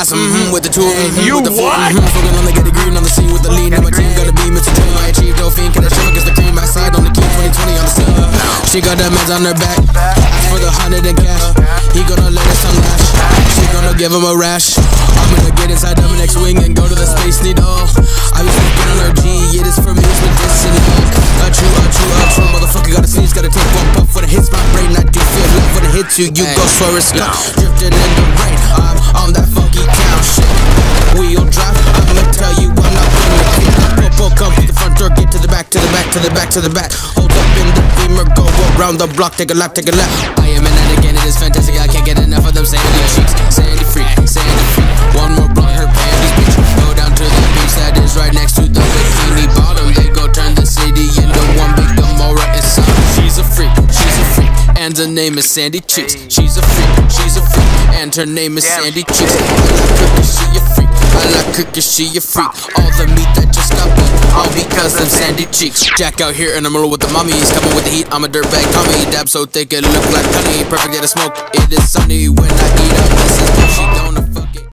ass, mm-hmm, with the two, mm-hmm, You with the four, mm-hmm, smoking on the get green on the scene with the lean. And my team got a beam, it's a dream. I achieved no fiend, can I show against the cream? I said on the key, 2020 on the scene. She got meds on her back, ask for the hundred and cash. He gonna let her some lash, she gonna give him a rash. I'm gonna get inside next wing and go to the space needle. I be smoking on her G, it is for me, it's medicinal. Achoo, achoo, achoo, motherfucker gotta sneeze, gotta take one puff when it hits my brain. I do feel love when it hits you, you go for a skunk. Drifting in back, to the back, to the back, to the back. Hold up in the beamer, go around the block, take a lap, take a lap. I am an addict and it is fantastic, I can't get enough of them sandy cheeks. Sandy freak, sandy freak. One more blunt, her panties, bitch. Go down to the beach that is right next to the bikini bottom. They go turn the city into one big Gomorrah inside. She's a freak, she's a freak, and her name is Sandy Cheeks. She's a freak, she's a freak, and her name is Sandy Cheeks. I like her 'cause she a freak. I like her 'cause she a freak. All the meat that just got beat, because Sandy Cheeks. Jack out here in the middle with the mummies, coming with the heat. I'm a dirtbag Tommy, dab so thick it look like honey. Perfect yeah to smoke. It is sunny when I eat up.